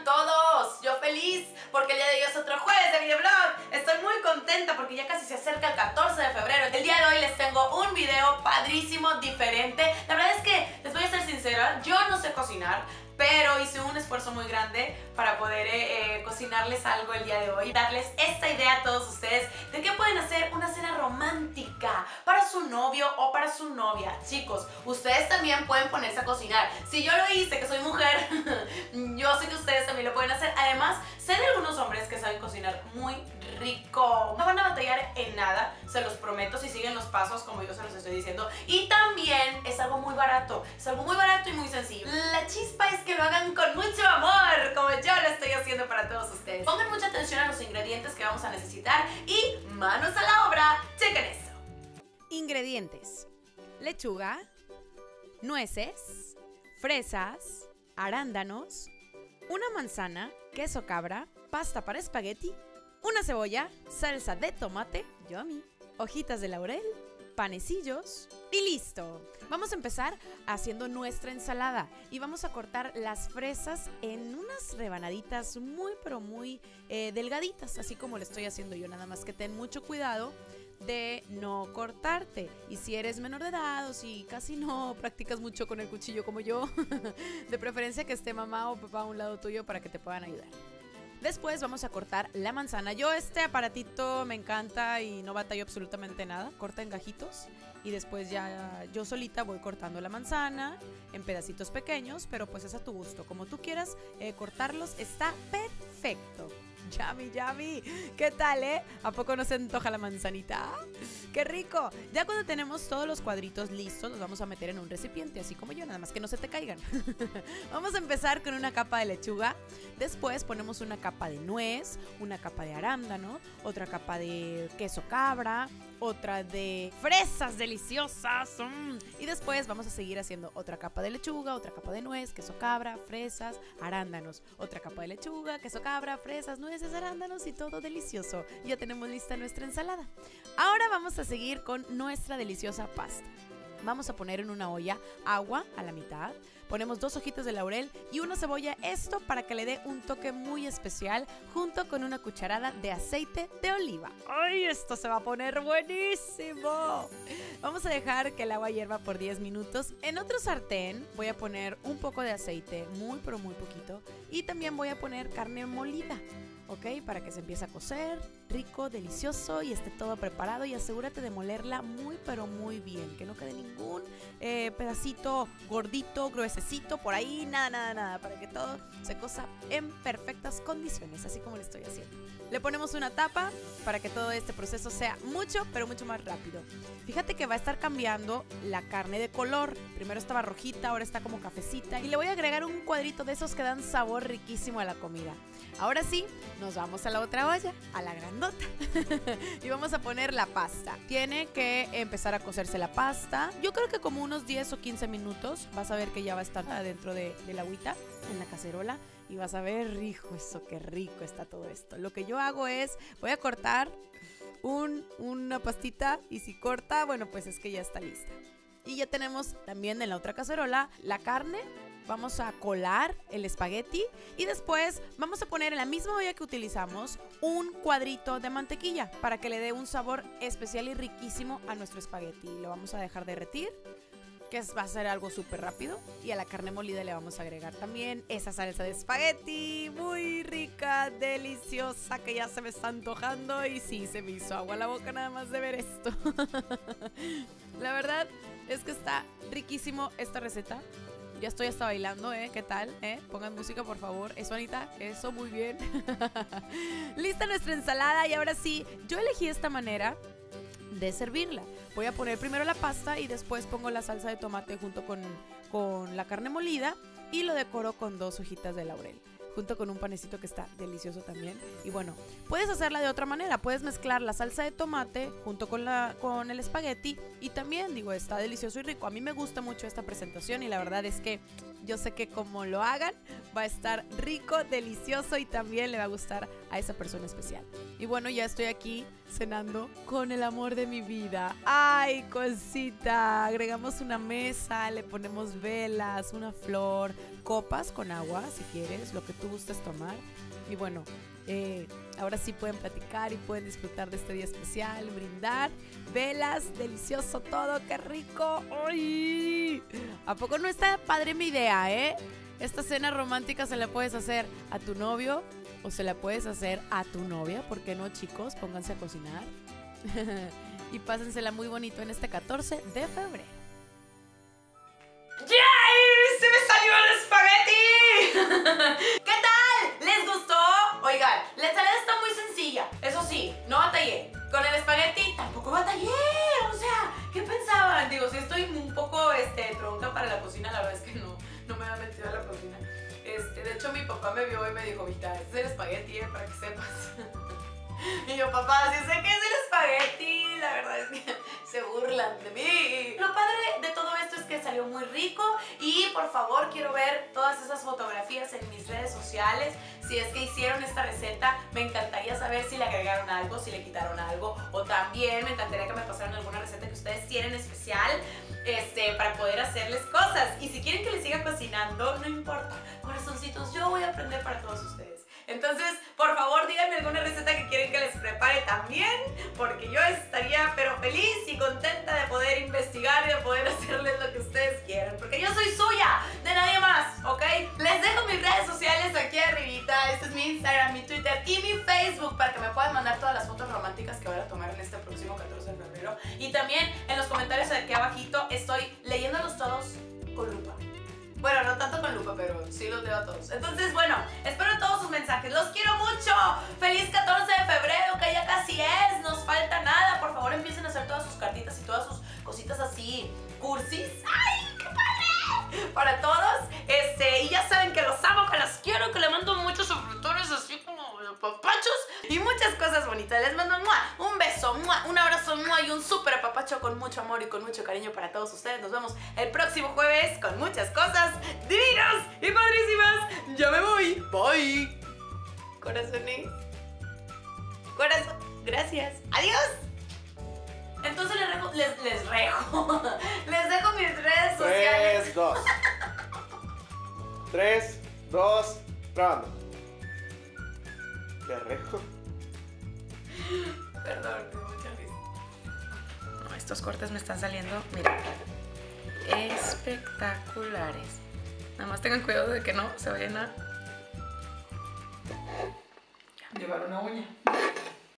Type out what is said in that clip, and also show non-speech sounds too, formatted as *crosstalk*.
todos? Yo feliz porque el día de hoy es otro jueves de videoblog. Estoy muy contenta porque ya casi se acerca el 14 de febrero. El día de hoy les tengo un video padrísimo, diferente. La verdad es que, les voy a ser sincera, yo no sé cocinar pero hice un esfuerzo muy grande para poder eh, eh, cocinarles algo el día de hoy, darles esta idea a todos ustedes de que pueden hacer una cena romántica para su novio o para su novia. Chicos, ustedes también pueden ponerse a cocinar. Si yo lo hice, que soy mujer, *laughs* yo sé que ustedes pasos como yo se los estoy diciendo. Y también es algo muy barato, es algo muy barato y muy sencillo. La chispa es que lo hagan con mucho amor, como yo lo estoy haciendo para todos ustedes. Pongan mucha atención a los ingredientes que vamos a necesitar y manos a la obra, chequen eso. Ingredientes. Lechuga, nueces, fresas, arándanos, una manzana, queso cabra, pasta para espagueti, una cebolla, salsa de tomate, yummy, hojitas de laurel, panecillos y listo. Vamos a empezar haciendo nuestra ensalada y vamos a cortar las fresas en unas rebanaditas muy pero muy eh, delgaditas, así como lo estoy haciendo yo, nada más que ten mucho cuidado de no cortarte. Y si eres menor de edad o si casi no practicas mucho con el cuchillo como yo, *laughs* de preferencia que esté mamá o papá a un lado tuyo para que te puedan ayudar. Después vamos a cortar la manzana. Yo este aparatito me encanta y no batallo absolutamente nada. Corta en gajitos y después ya yo solita voy cortando la manzana en pedacitos pequeños, pero pues es a tu gusto. Como tú quieras eh, cortarlos, está perfecto. Yami, yami. ¿Qué tal, eh? ¿A poco no se antoja la manzanita? ¡Qué rico! Ya cuando tenemos todos los cuadritos listos, los vamos a meter en un recipiente, así como yo, nada más que no se te caigan. *laughs* vamos a empezar con una capa de lechuga. Después ponemos una capa de nuez, una capa de arándano, otra capa de queso cabra, otra de fresas deliciosas. Mm. Y después vamos a seguir haciendo otra capa de lechuga, otra capa de nuez, queso cabra, fresas, arándanos, otra capa de lechuga, queso cabra, fresas, nueces, arándanos y todo delicioso. Ya tenemos lista nuestra ensalada. Ahora vamos a seguir con nuestra deliciosa pasta. Vamos a poner en una olla agua a la mitad. Ponemos dos hojitas de laurel y una cebolla, esto para que le dé un toque muy especial, junto con una cucharada de aceite de oliva. ¡Ay, esto se va a poner buenísimo! Vamos a dejar que el agua hierva por 10 minutos. En otro sartén voy a poner un poco de aceite, muy pero muy poquito, y también voy a poner carne molida. ¿Ok? Para que se empiece a cocer, rico, delicioso y esté todo preparado y asegúrate de molerla muy pero muy bien, que no quede ningún eh, pedacito gordito, gruesecito por ahí, nada, nada, nada, para que todo se cosa en perfectas condiciones, así como lo estoy haciendo. Le ponemos una tapa para que todo este proceso sea mucho pero mucho más rápido. Fíjate que va a estar cambiando la carne de color. Primero estaba rojita, ahora está como cafecita y le voy a agregar un cuadrito de esos que dan sabor riquísimo a la comida. Ahora sí, nos vamos a la otra olla, a la grandota. *laughs* y vamos a poner la pasta. Tiene que empezar a cocerse la pasta. Yo creo que como unos 10 o 15 minutos vas a ver que ya va a estar adentro de, la agüita, en la cacerola. Y vas a ver, rico, eso qué rico está todo esto. Lo que yo hago es, voy a cortar un, una pastita y si corta, bueno, pues es que ya está lista. Y ya tenemos también en la otra cacerola la carne vamos a colar el espagueti y después vamos a poner en la misma olla que utilizamos un cuadrito de mantequilla para que le dé un sabor especial y riquísimo a nuestro espagueti. Lo vamos a dejar derretir que va a ser algo súper rápido. Y a la carne molida le vamos a agregar también esa salsa de espagueti, muy rica, deliciosa, que ya se me está antojando. Y sí, se me hizo agua la boca nada más de ver esto. *laughs* la verdad es que está riquísimo esta receta. Ya estoy hasta bailando, ¿eh? ¿Qué tal? ¿Eh? Pongan música, por favor. Eso, Anita. Eso, muy bien. *laughs* Lista nuestra ensalada y ahora sí, yo elegí esta manera de servirla. Voy a poner primero la pasta y después pongo la salsa de tomate junto con, con la carne molida y lo decoro con dos hojitas de laurel junto con un panecito que está delicioso también. Y bueno, puedes hacerla de otra manera, puedes mezclar la salsa de tomate junto con, la, con el espagueti y también digo, está delicioso y rico. A mí me gusta mucho esta presentación y la verdad es que yo sé que como lo hagan va a estar rico, delicioso y también le va a gustar a esa persona especial. Y bueno, ya estoy aquí cenando con el amor de mi vida. ¡Ay, cosita! Agregamos una mesa, le ponemos velas, una flor, copas con agua, si quieres, lo que tú gustes tomar. Y bueno, eh, ahora sí pueden platicar y pueden disfrutar de este día especial, brindar, velas, delicioso todo, qué rico. ¡Ay! ¿A poco no está padre mi idea, eh? Esta cena romántica se la puedes hacer a tu novio, o se la puedes hacer a tu novia, ¿por qué no chicos? Pónganse a cocinar *laughs* y pásensela muy bonito en este 14 de febrero. ¡Yay! ¡Se me salió el espagueti! *laughs* ¿Qué tal? ¿Les gustó? Oigan, la ensalada está muy sencilla. Eso sí, no batallé. Con el espagueti tampoco batallé. Papá me vio y me dijo, Vita, este es el espagueti, eh, para que sepas. *laughs* y yo, papá, si sé que es el espagueti, la verdad es que *laughs* se burlan de mí. Lo padre de todo esto es que salió muy rico y por favor quiero ver todas esas fotografías en mis redes sociales. Si es que hicieron esta receta, me encantaría saber si le agregaron algo, si le quitaron algo o también me encantaría que me pasaran alguna receta que ustedes tienen especial este, para poder hacerles cosas. Y si quieren que les siga cocinando, no importa, yo voy a aprender para todos ustedes. Entonces, por favor, díganme alguna receta que quieren que les prepare también, porque yo estaría pero feliz y contenta de poder investigar y de poder *laughs* hacerles lo que ustedes quieran, porque yo soy suya, de nadie más, ¿ok? Les dejo mis redes sociales aquí arribita, este es mi Instagram, mi Twitter y mi Facebook para que me puedan mandar todas las fotos románticas que voy a tomar en este próximo 14 de febrero. Y también en los comentarios aquí abajito estoy leyéndolos todos. Bueno, no tanto con lupa, pero sí los leo a todos. Entonces, bueno, espero todos sus mensajes. Los quiero mucho. Feliz 14 de febrero, que ya casi es. Nos falta nada. Por favor, empiecen a hacer todas sus cartitas y todas sus cositas así, cursis. ¡Ay, qué padre! Para todos. Con mucho amor y con mucho cariño para todos ustedes. Nos vemos el próximo jueves con muchas cosas divinas y padrísimas. Ya me voy. Bye. Corazones. Corazón. Gracias. Adiós. Entonces les, rejo, les, les rejo. *laughs* les dejo mis redes sociales. 3, 2. 3, 2, grabando. ¿Qué rejo? Perdón, estos cortes me están saliendo, mira, espectaculares. Nada más tengan cuidado de que no se vayan a llevar una uña.